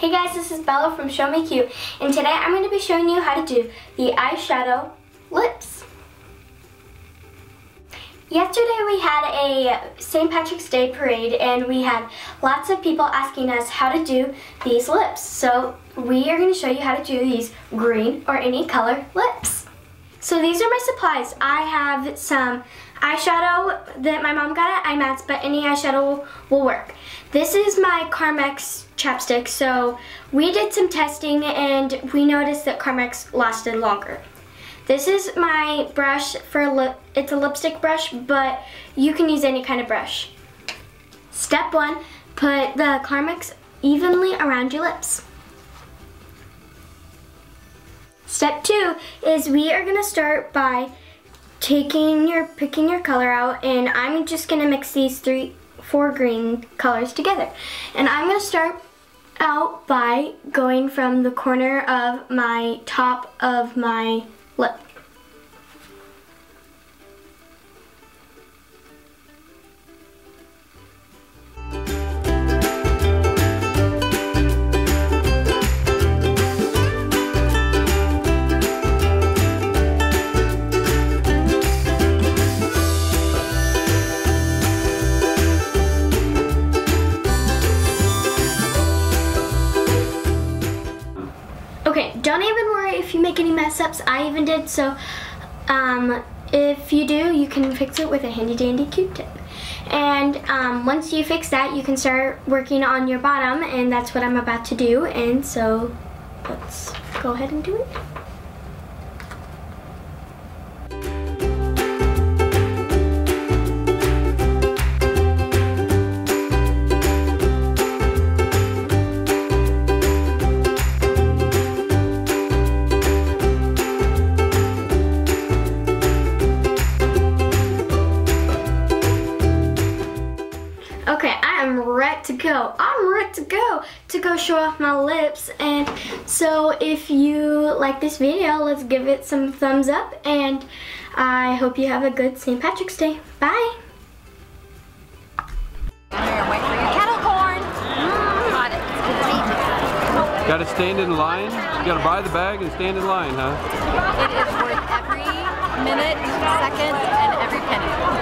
Hey guys, this is Bella from Show Me Cute, and today I'm going to be showing you how to do the eyeshadow lips. Yesterday we had a St. Patrick's Day parade and we had lots of people asking us how to do these lips. So we are going to show you how to do these green or any color lips. So these are my supplies. I have some eyeshadow that my mom got at IMATS, but any eyeshadow will work. This is my Carmex chapstick. So we did some testing and we noticed that Carmex lasted longer. This is my brush for lip, it's a lipstick brush, but you can use any kind of brush. Step one, put the Carmex evenly around your lips. Step two is we are gonna start by taking your, picking your color out and I'm just gonna mix these three, four green colors together. And I'm gonna start out by going from the corner of my top of my lip. Ups. I even did, so um, if you do, you can fix it with a handy dandy Q-tip. And um, once you fix that, you can start working on your bottom, and that's what I'm about to do. And so let's go ahead and do it. Ready to go. I'm ready to go to go show off my lips. And so if you like this video, let's give it some thumbs up. And I hope you have a good St. Patrick's Day. Bye. Wait for your kettle corn. Got it. Got to stand in line? You got to buy the bag and stand in line, huh? It is worth every minute, second, and every penny.